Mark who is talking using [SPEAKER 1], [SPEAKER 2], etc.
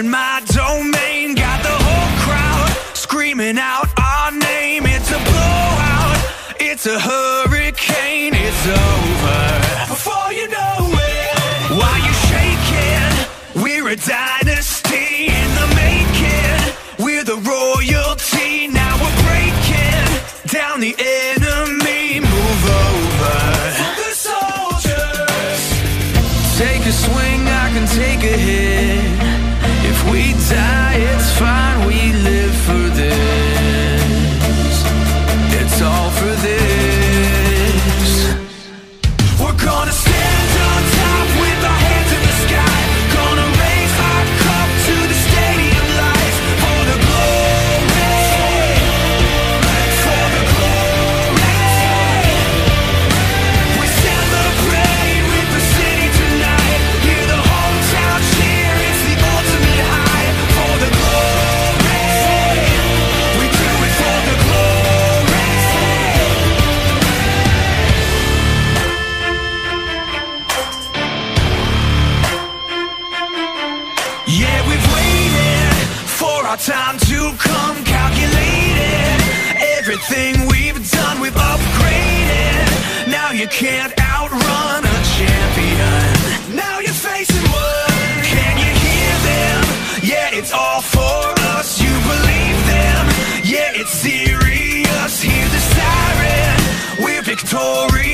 [SPEAKER 1] in my domain. Got the whole crowd screaming out our name. It's a blowout, it's a hurricane, it's over. Before you know it, why you're shaking? We're a dynasty in the making. We're the royalty. Now we're breaking down the enemy. Move over. The soldiers. Take a swing, I can take a hit. We die, Yeah, we've waited for our time to come Calculated. Everything we've done We've upgraded. Now you can't outrun a champion. Now you're facing one. Can you hear them? Yeah, it's all for us. You believe them? Yeah, it's serious. Hear the siren. We're victorious.